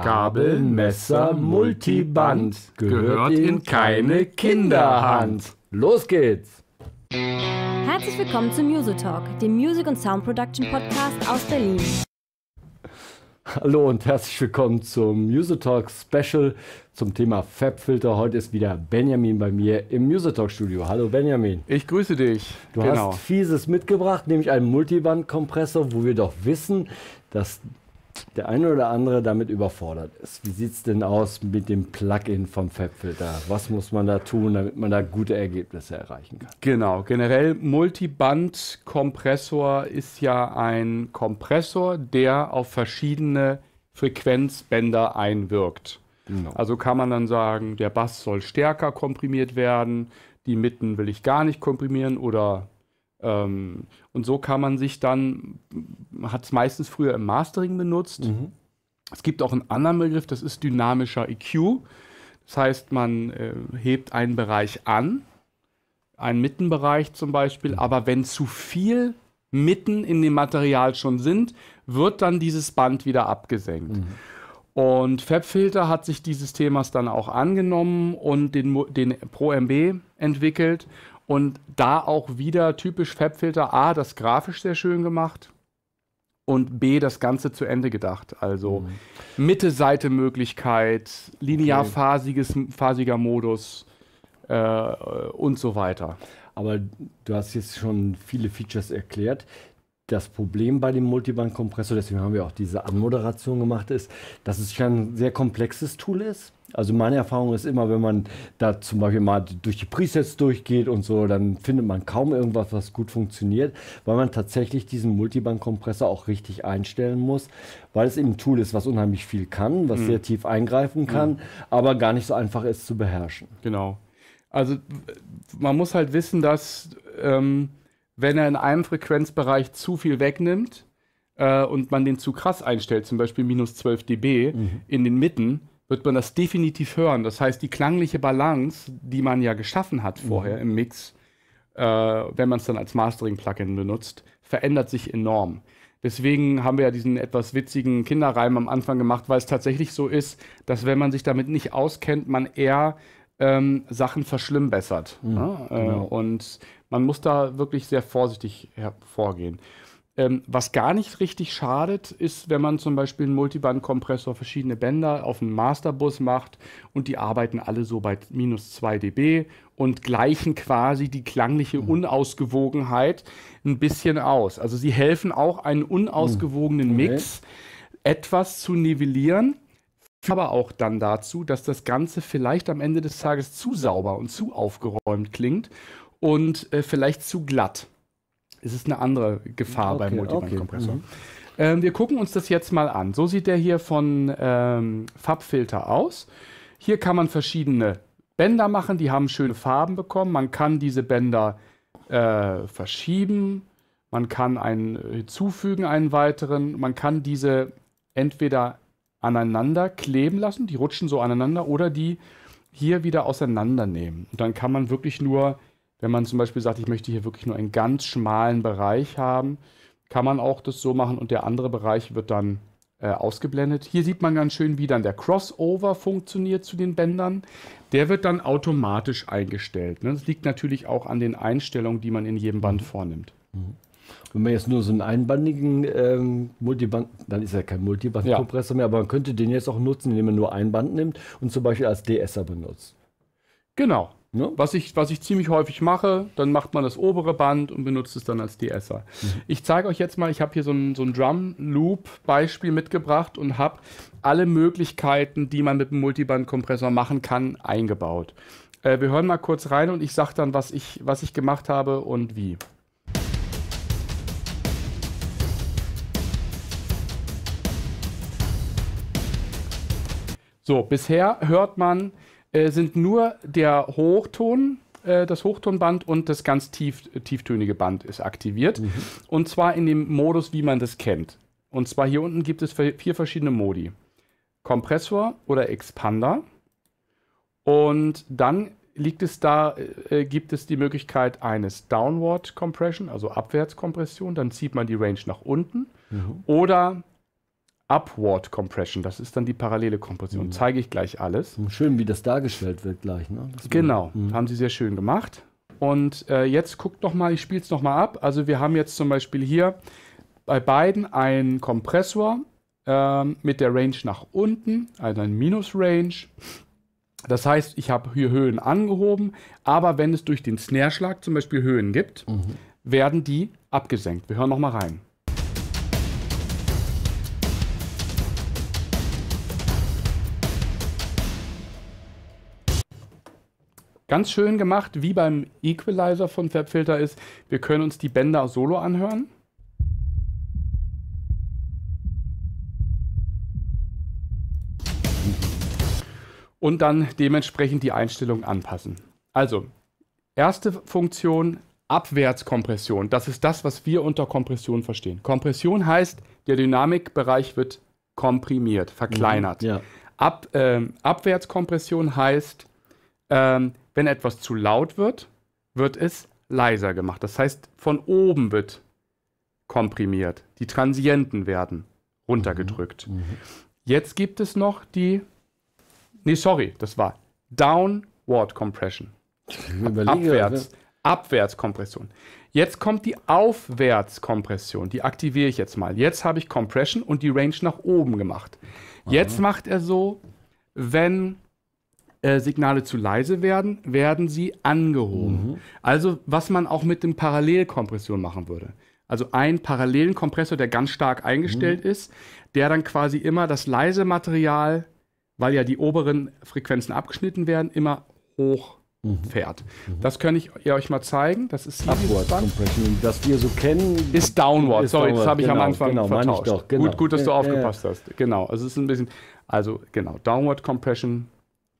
Gabel, Messer, Multiband gehört in keine Kinderhand. Los geht's! Herzlich willkommen zu Music Talk, dem Music- und Sound Production Podcast aus Berlin. Hallo und herzlich willkommen zum Music Talk Special zum Thema Fabfilter. Heute ist wieder Benjamin bei mir im Music Talk Studio. Hallo Benjamin. Ich grüße dich. Du genau. hast Fieses mitgebracht, nämlich einen Multiband-Kompressor, wo wir doch wissen, dass der eine oder andere damit überfordert ist. Wie sieht es denn aus mit dem Plugin vom Fabfilter? Was muss man da tun, damit man da gute Ergebnisse erreichen kann? Genau, generell Multiband-Kompressor ist ja ein Kompressor, der auf verschiedene Frequenzbänder einwirkt. Genau. Also kann man dann sagen, der Bass soll stärker komprimiert werden, die Mitten will ich gar nicht komprimieren oder ähm, und so kann man sich dann, hat es meistens früher im Mastering benutzt. Mhm. Es gibt auch einen anderen Begriff, das ist dynamischer EQ. Das heißt, man äh, hebt einen Bereich an, einen Mittenbereich zum Beispiel, aber wenn zu viel Mitten in dem Material schon sind, wird dann dieses Band wieder abgesenkt. Mhm. Und FabFilter hat sich dieses Themas dann auch angenommen und den, den Pro MB entwickelt und da auch wieder typisch Fabfilter A, das grafisch sehr schön gemacht und B, das Ganze zu Ende gedacht. Also mhm. Mitte-Seite-Möglichkeit, linear-phasiges, phasiger Modus äh, und so weiter. Aber du hast jetzt schon viele Features erklärt. Das Problem bei dem Multiband-Kompressor, deswegen haben wir auch diese Anmoderation gemacht, ist, dass es schon ein sehr komplexes Tool ist. Also meine Erfahrung ist immer, wenn man da zum Beispiel mal durch die Presets durchgeht und so, dann findet man kaum irgendwas, was gut funktioniert, weil man tatsächlich diesen Multiband-Kompressor auch richtig einstellen muss, weil es eben ein Tool ist, was unheimlich viel kann, was mhm. sehr tief eingreifen kann, mhm. aber gar nicht so einfach ist zu beherrschen. Genau. Also man muss halt wissen, dass ähm, wenn er in einem Frequenzbereich zu viel wegnimmt äh, und man den zu krass einstellt, zum Beispiel minus 12 dB mhm. in den Mitten, wird man das definitiv hören. Das heißt, die klangliche Balance, die man ja geschaffen hat vorher mhm. im Mix, äh, wenn man es dann als Mastering-Plugin benutzt, verändert sich enorm. Deswegen haben wir ja diesen etwas witzigen Kinderreim am Anfang gemacht, weil es tatsächlich so ist, dass wenn man sich damit nicht auskennt, man eher ähm, Sachen verschlimmbessert. Mhm, ne? äh, genau. Und man muss da wirklich sehr vorsichtig vorgehen. Ähm, was gar nicht richtig schadet, ist, wenn man zum Beispiel einen Multiband-Kompressor verschiedene Bänder auf einen Masterbus macht und die arbeiten alle so bei minus 2 dB und gleichen quasi die klangliche mhm. Unausgewogenheit ein bisschen aus. Also sie helfen auch, einen unausgewogenen mhm. Mix etwas zu nivellieren, aber auch dann dazu, dass das Ganze vielleicht am Ende des Tages zu sauber und zu aufgeräumt klingt und äh, vielleicht zu glatt. Es ist eine andere Gefahr okay, beim Multiband-Kompressor. Okay. Mhm. Ähm, wir gucken uns das jetzt mal an. So sieht der hier von ähm, Farbfilter aus. Hier kann man verschiedene Bänder machen, die haben schöne Farben bekommen. Man kann diese Bänder äh, verschieben, man kann einen hinzufügen, einen weiteren. Man kann diese entweder aneinander kleben lassen, die rutschen so aneinander, oder die hier wieder auseinandernehmen. Und dann kann man wirklich nur wenn man zum Beispiel sagt, ich möchte hier wirklich nur einen ganz schmalen Bereich haben, kann man auch das so machen und der andere Bereich wird dann äh, ausgeblendet. Hier sieht man ganz schön, wie dann der Crossover funktioniert zu den Bändern. Der wird dann automatisch eingestellt. Ne? Das liegt natürlich auch an den Einstellungen, die man in jedem Band mhm. vornimmt. Mhm. Wenn man jetzt nur so einen einbandigen ähm, Multiband, dann ist ja kein Multiband-Kompressor ja. mehr, aber man könnte den jetzt auch nutzen, indem man nur ein Band nimmt und zum Beispiel als DSer benutzt. Genau, Ne? Was, ich, was ich ziemlich häufig mache, dann macht man das obere Band und benutzt es dann als DSer. Mhm. Ich zeige euch jetzt mal, ich habe hier so ein, so ein Drum-Loop-Beispiel mitgebracht und habe alle Möglichkeiten, die man mit einem Multiband-Kompressor machen kann, eingebaut. Äh, wir hören mal kurz rein und ich sage dann, was ich, was ich gemacht habe und wie. So, bisher hört man äh, sind nur der Hochton, äh, das Hochtonband und das ganz tief, tieftönige Band ist aktiviert. Mhm. Und zwar in dem Modus, wie man das kennt. Und zwar hier unten gibt es vier verschiedene Modi. Kompressor oder Expander. Und dann liegt es da, äh, gibt es die Möglichkeit eines Downward Compression, also Abwärtskompression. Dann zieht man die Range nach unten. Mhm. Oder Upward Compression. Das ist dann die parallele Kompression. Mhm. Zeige ich gleich alles. Schön, wie das dargestellt wird gleich. Ne? Das Genau, haben sie sehr schön gemacht. Und äh, jetzt guckt noch mal, ich spiele es noch mal ab. Also wir haben jetzt zum Beispiel hier bei beiden einen Kompressor ähm, mit der Range nach unten, also ein Minus-Range. Das heißt, ich habe hier Höhen angehoben, aber wenn es durch den Snare-Schlag zum Beispiel Höhen gibt, werden die abgesenkt. Wir hören noch mal rein. Ganz schön gemacht, wie beim Equalizer von Fabfilter ist, wir können uns die Bänder solo anhören. Und dann dementsprechend die Einstellung anpassen. Also, erste Funktion, Abwärtskompression. Das ist das, was wir unter Kompression verstehen. Kompression heißt, der Dynamikbereich wird komprimiert, verkleinert. Ja. Ab, ähm, Abwärtskompression heißt, ähm, wenn etwas zu laut wird, wird es leiser gemacht. Das heißt, von oben wird komprimiert. Die Transienten werden runtergedrückt. Jetzt gibt es noch die. Nee, sorry, das war Downward Compression. Abwärts. Abwärtskompression. Jetzt kommt die Aufwärtskompression. Die aktiviere ich jetzt mal. Jetzt habe ich Compression und die Range nach oben gemacht. Jetzt macht er so, wenn äh, Signale zu leise werden, werden sie angehoben. Also was man auch mit dem Parallelkompression machen würde. Also einen parallelen Kompressor, der ganz stark eingestellt ist, der dann quasi immer das leise Material, weil ja die oberen Frequenzen abgeschnitten werden, immer hoch fährt. Das kann ich ihr euch mal zeigen. Das ist Upward. Compression, das wir so kennen. Ist Downward. Ist Sorry, das Downward, habe ich am genau, Anfang genau, vertauscht. doch, genau. Gut, gut, dass du Ja, ja, aufgepasst hast. Genau. Also es ist ein bisschen, also genau, Downward Compression,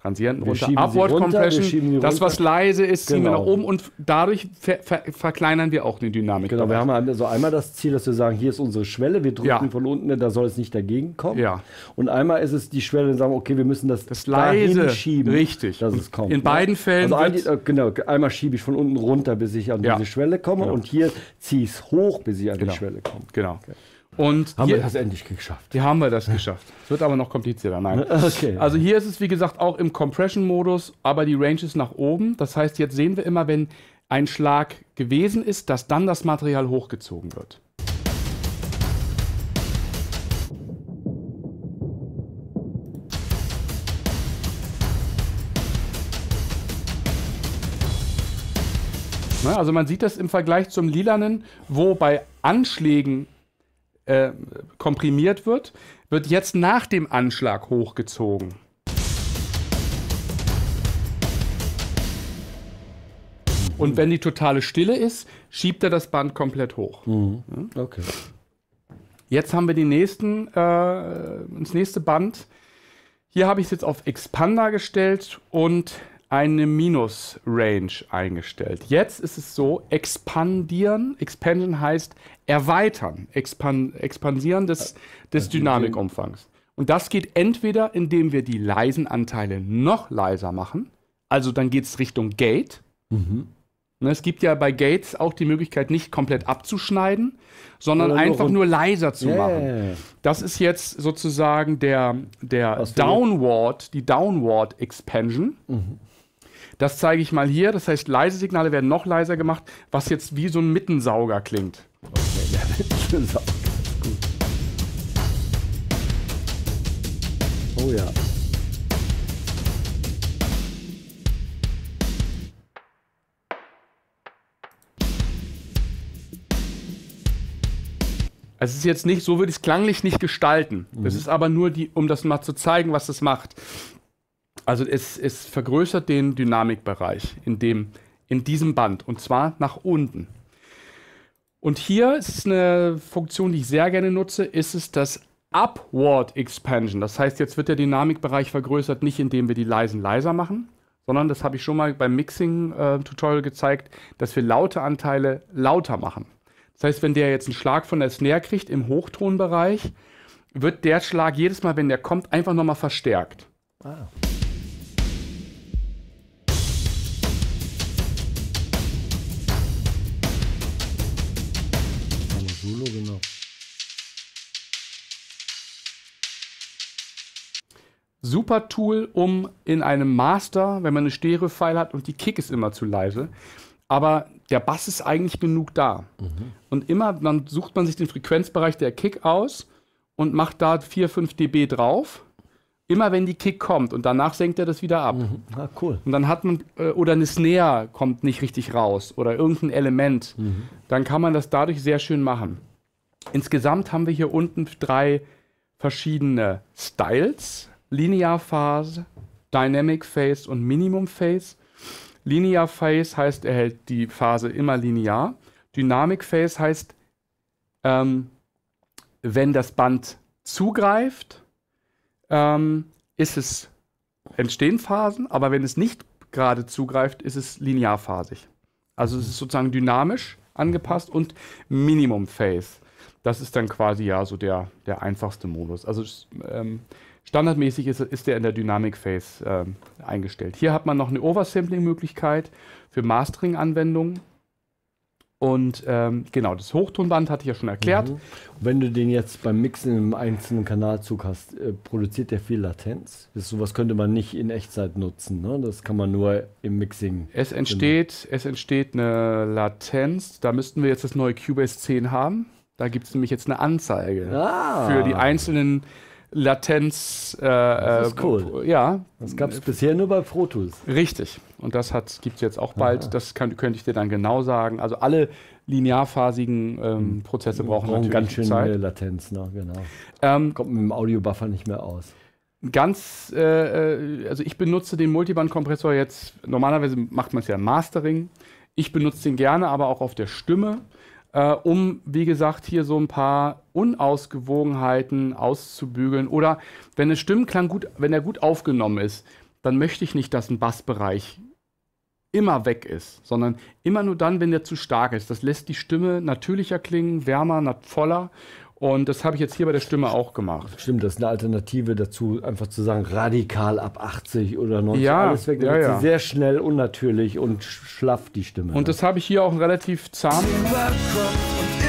Transienten Wir runter, Upward runter, wir Compression, das, was leise ist, ziehen wir Genau. nach oben und dadurch ver ver verkleinern wir auch die Dynamik. Genau, wir haben also einmal das Ziel, dass wir sagen, hier ist unsere Schwelle, wir drücken Ja. von unten, da soll es nicht dagegen kommen. Ja. Und einmal ist es die Schwelle, sagen, okay, wir müssen das, Das leise, schieben, richtig. dass es kommt. in beiden Fällen Also ein, äh, genau, einmal schiebe ich von unten runter, bis ich an Ja. diese Schwelle komme Genau. und hier ziehe ich es hoch, bis ich an Genau. die Schwelle komme. Genau. Und Haben hier, wir das endlich geschafft. hier haben wir das geschafft. Es wird aber noch komplizierter. Nein. Okay. Also hier ist es wie gesagt auch im Compression-Modus, aber die Range ist nach oben. Das heißt, jetzt sehen wir immer, wenn ein Schlag gewesen ist, dass dann das Material hochgezogen wird. Ne, Also man sieht das im Vergleich zum Lilanen, wo bei Anschlägen äh, komprimiert wird, wird jetzt nach dem Anschlag hochgezogen. Und wenn die totale Stille ist, schiebt er das Band komplett hoch. Okay. Jetzt haben wir die nächsten, äh, das nächste Band. Hier habe ich es jetzt auf Expander gestellt und eine Minus-Range eingestellt. Jetzt ist es so, expandieren, Expansion heißt erweitern, expan expandieren des, des Dynamikumfangs. Und das geht entweder, indem wir die leisen Anteile noch leiser machen, also dann geht es Richtung Gate. Ne, Es gibt ja bei Gates auch die Möglichkeit, nicht komplett abzuschneiden, sondern nur einfach nur leiser zu Ja, machen. Das ist jetzt sozusagen der, der Downward, die Downward Expansion. Das zeige ich mal hier. Das heißt, leise Signale werden noch leiser gemacht, was jetzt wie so ein Mittensauger klingt. Ist auch ganz gut. Oh ja. Also es ist jetzt nicht, so würde ich es klanglich nicht gestalten. Das ist aber nur die, um das mal zu zeigen, was das macht. Also es, es vergrößert den Dynamikbereich in, dem, in diesem Band und zwar nach unten. Und hier ist eine Funktion, die ich sehr gerne nutze, ist es das Upward Expansion. Das heißt, jetzt wird der Dynamikbereich vergrößert, nicht indem wir die leisen leiser machen, sondern das habe ich schon mal beim Mixing-Tutorial gezeigt, dass wir laute Anteile lauter machen. Das heißt, wenn der jetzt einen Schlag von der Snare kriegt im Hochtonbereich, wird der Schlag jedes Mal, wenn der kommt, einfach nochmal verstärkt. Ah. Super Tool, um in einem Master, wenn man eine Stereo-File hat und die Kick ist immer zu leise, aber der Bass ist eigentlich genug da. Mhm. Und immer, dann sucht man sich den Frequenzbereich der Kick aus und macht da 4, 5 dB drauf. Immer wenn die Kick kommt und danach senkt er das wieder ab. Mhm. Ah, cool. Und dann hat man, äh, oder eine Snare kommt nicht richtig raus oder irgendein Element. Mhm. Dann kann man das dadurch sehr schön machen. Insgesamt haben wir hier unten drei verschiedene Styles. Linear Phase, Dynamic Phase und Minimum Phase. Linear Phase heißt, er hält die Phase immer linear. Dynamic Phase heißt, ähm, wenn das Band zugreift, ähm, ist es entstehen Phasen, aber wenn es nicht gerade zugreift, ist es linearphasig. Also es ist sozusagen dynamisch angepasst und Minimum Phase. Das ist dann quasi ja so der, der einfachste Modus. Also ähm, standardmäßig ist, ist der in der Dynamic Phase ähm, eingestellt. Hier hat man noch eine Oversampling-Möglichkeit für Mastering-Anwendungen. Und ähm, genau, das Hochtonband hatte ich ja schon erklärt. Mhm. Wenn du den jetzt beim Mixen im einzelnen Kanalzug hast, äh, produziert der viel Latenz? Das, sowas könnte man nicht in Echtzeit nutzen, ne? Das kann man nur im Mixing. Es entsteht, es entsteht eine Latenz. Da müssten wir jetzt das neue Cubase 10 haben. Da gibt es nämlich jetzt eine Anzeige ah. für die einzelnen Latenz. Äh, das ist cool. Äh, ja. Das gab es bisher nur bei Pro Tools. Richtig. Und das gibt es jetzt auch bald. Aha. Das kann, könnte ich dir dann genau sagen. Also alle linearphasigen ähm, hm. Prozesse brauchen, brauchen ganz schön Zeit. Latenz, ne? genau. Ähm, Kommt mit dem Audiobuffer nicht mehr aus. Ganz, äh, äh, also ich benutze den Multiband-Kompressor jetzt, normalerweise macht man es ja im Mastering. Ich benutze den gerne, aber auch auf der Stimme äh, um, wie gesagt, hier so ein paar Unausgewogenheiten auszubügeln. Oder wenn der Stimmenklang gut, wenn er gut aufgenommen ist, dann möchte ich nicht, dass ein Bassbereich immer weg ist, sondern immer nur dann, wenn der zu stark ist. Das lässt die Stimme natürlicher klingen, wärmer, voller und das habe ich jetzt hier bei der Stimme auch gemacht. Stimmt, das ist eine Alternative dazu, einfach zu sagen, radikal ab 80 oder 90, ja, alles weg. Dann ja, ja. sehr schnell, unnatürlich und schlaff die Stimme. Und das habe ich hier auch relativ zahm. Und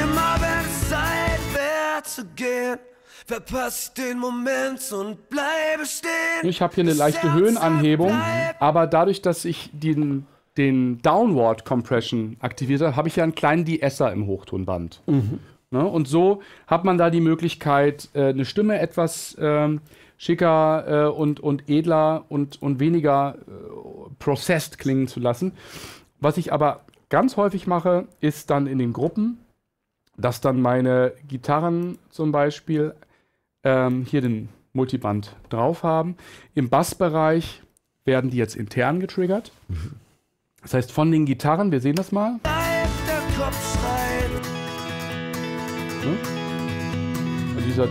immer wenn es Zeit wäre zu gehen, verpasst den Moment und bleibe stehen. Ich habe hier eine leichte Höhenanhebung, aber dadurch, dass ich den, den Downward Compression aktiviere, habe ich ja einen kleinen De-Esser im Hochtonband. Mhm. Ne? Und so hat man da die Möglichkeit, äh, eine Stimme etwas ähm, schicker äh, und, und edler und, und weniger äh, processed klingen zu lassen. Was ich aber ganz häufig mache, ist dann in den Gruppen, dass dann meine Gitarren zum Beispiel ähm, hier den Multiband drauf haben. Im Bassbereich werden die jetzt intern getriggert. Mhm. Das heißt, von den Gitarren, wir sehen das mal. Der Kopf Ne? Also dieser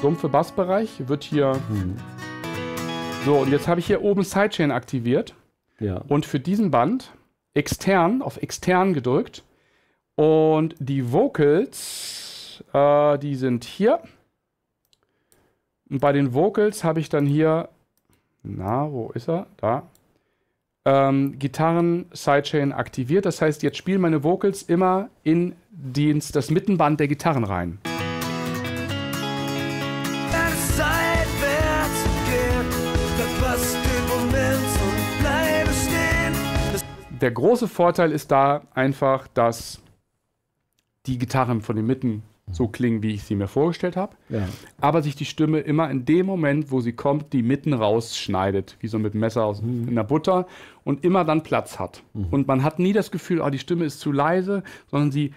dumpfe Bassbereich wird hier. Mhm. So, und jetzt habe ich hier oben Sidechain aktiviert. Ja. Und für diesen Band extern, auf extern gedrückt. Und die Vocals, äh, die sind hier. Und bei den Vocals habe ich dann hier, na, wo ist er? Da. Ähm, Gitarren Sidechain aktiviert. Das heißt, jetzt spielen meine Vocals immer in Dienst das Mittenband der Gitarren rein. Der große Vorteil ist da einfach, dass die Gitarren von den Mitten so klingen, wie ich sie mir vorgestellt habe. Ja. Aber sich die Stimme immer in dem Moment, wo sie kommt, die Mitten rausschneidet, wie so mit Messer aus mhm. in der Butter und immer dann Platz hat. Mhm. Und man hat nie das Gefühl, oh, die Stimme ist zu leise, sondern sie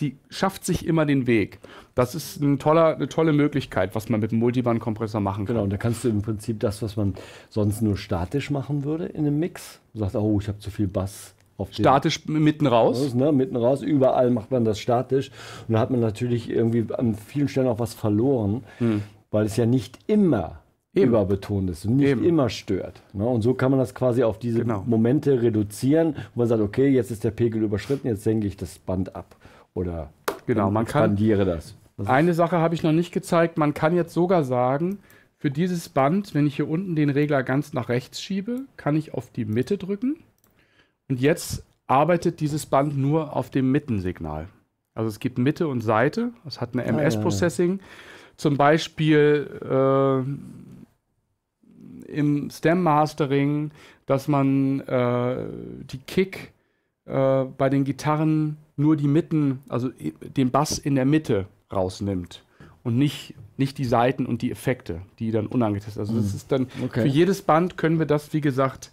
sie schafft sich immer den Weg. Das ist ein toller, eine tolle Möglichkeit, was man mit einem Multiband-Kompressor machen kann. Genau, und da kannst du im Prinzip das, was man sonst nur statisch machen würde in einem Mix, du sagst, oh, ich habe zu viel Bass. Auf statisch mitten raus. ne? Mitten raus, überall macht man das statisch. Und da hat man natürlich irgendwie an vielen Stellen auch was verloren, hm. weil es ja nicht immer Eben. überbetont ist und nicht Eben. immer stört. Ne? Und so kann man das quasi auf diese genau. Momente reduzieren, wo man sagt, okay, jetzt ist der Pegel überschritten, jetzt senke ich das Band ab oder genau, man expandiere kann, das. Eine Sache habe ich noch nicht gezeigt. Man kann jetzt sogar sagen, für dieses Band, wenn ich hier unten den Regler ganz nach rechts schiebe, kann ich auf die Mitte drücken. Und jetzt arbeitet dieses Band nur auf dem Mittensignal. Also es gibt Mitte und Seite. Es hat eine MS-Processing. Ah, ja. Zum Beispiel, äh, im Stem-Mastering, dass man äh, die Kick äh, bei den Gitarren nur die Mitten, also den Bass in der Mitte rausnimmt und nicht, nicht die Seiten und die Effekte, die dann unangetestet sind. Also das hm. ist dann okay. für jedes Band können wir das, wie gesagt,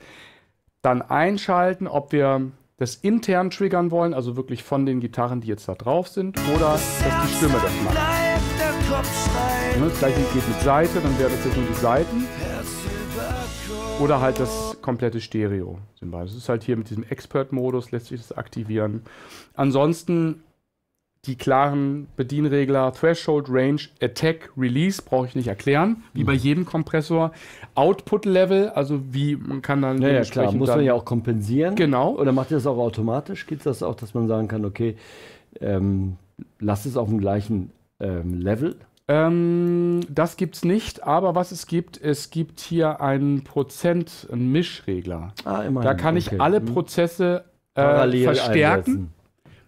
dann einschalten, ob wir das intern triggern wollen, also wirklich von den Gitarren, die jetzt da drauf sind, oder dass die Stimme das macht. Das gleiche geht mit Seite, dann wäre das jetzt nur die Seiten. Oder halt das komplette Stereo. Das ist halt hier mit diesem Expert-Modus, lässt sich das aktivieren. Ansonsten die klaren Bedienregler Threshold, Range, Attack, Release brauche ich nicht erklären, wie bei jedem Kompressor. Output Level, also wie man kann dann. Ja, ja klar, muss man ja auch kompensieren. Genau. Oder macht ihr das auch automatisch? Gibt es das auch, dass man sagen kann, okay, ähm, lass es auf dem gleichen ähm, Level? Ähm, das gibt es nicht, aber was es gibt, es gibt hier einen Prozent, einen Mischregler. Ah, immerhin. Da kann ich okay. alle mhm. Prozesse äh, verstärken. Einsetzen.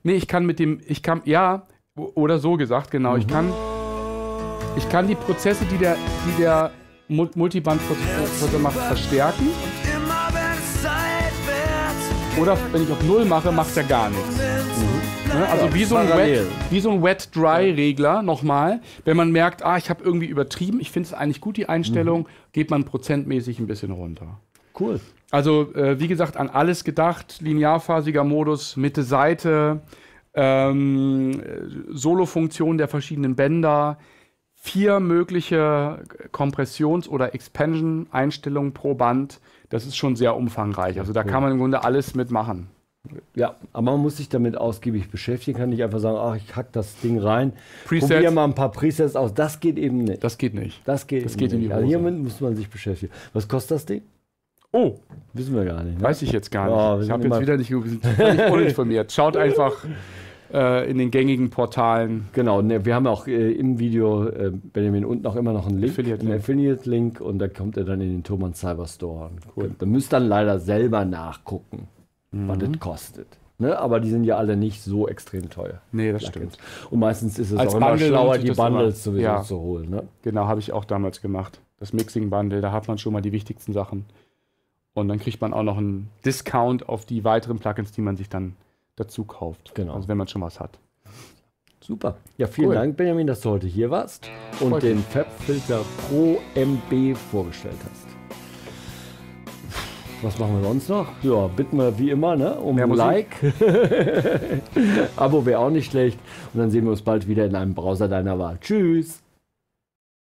Nee, ich kann mit dem, ich kann, ja, oder so gesagt, genau, mhm. ich kann, ich kann die Prozesse, die der, die der Multiband-Prozessor macht, verstärken. Oder wenn ich auf Null mache, macht er gar nichts. Mhm. Ne? Also ja, wie, so ein Wet, wie so ein Wet-Dry-Regler nochmal. Wenn man merkt, ah, ich habe irgendwie übertrieben, ich finde es eigentlich gut, die Einstellung, mhm. geht man prozentmäßig ein bisschen runter. Cool. Also, äh, wie gesagt, an alles gedacht. Linearphasiger Modus, Mitte Seite, ähm, Solo-Funktion der verschiedenen Bänder, vier mögliche Kompressions- oder Expansion-Einstellungen pro Band. Das ist schon sehr umfangreich. Also da kann man im Grunde alles mitmachen. Ja, aber man muss sich damit ausgiebig beschäftigen, kann nicht einfach sagen, ach, ich hack das Ding rein, Presets. probiere mal ein paar Presets aus. Das geht eben nicht. Das geht nicht. Das geht, das geht nicht. in die Hose. Also hiermit muss man sich beschäftigen. Was kostet das Ding? Oh, wissen wir gar nicht. Ne? Weiß ich jetzt gar nicht. Oh, ich habe jetzt wieder nicht, uninformiert. Schaut einfach äh, in den gängigen Portalen. Genau, ne, wir haben auch äh, im Video, äh, Benjamin, unten auch immer noch einen Link, Affiliate einen Affiliate-Link und da kommt er dann in den Thomann Cyberstore. Cool. Da müsst dann leider selber nachgucken, mhm. was das kostet. Ne? Aber die sind ja alle nicht so extrem teuer. Nee, das stimmt. Und meistens ist es Als auch immer Bundle schlauer, die Bundles sowieso ja. zu holen. Ne? Genau, habe ich auch damals gemacht. Das Mixing-Bundle, da hat man schon mal die wichtigsten Sachen. Und dann kriegt man auch noch einen Discount auf die weiteren Plugins, die man sich dann dazu kauft. Genau. Also wenn man schon was hat. Super. Ja, vielen cool. Dank, Benjamin, dass du heute hier warst und Freut den FabFilter Pro MB vorgestellt hast. Was machen wir sonst noch? Ja, bitten wir wie immer ne, um ein Like. Abo wäre auch nicht schlecht. Und dann sehen wir uns bald wieder in einem Browser deiner Wahl. Tschüss.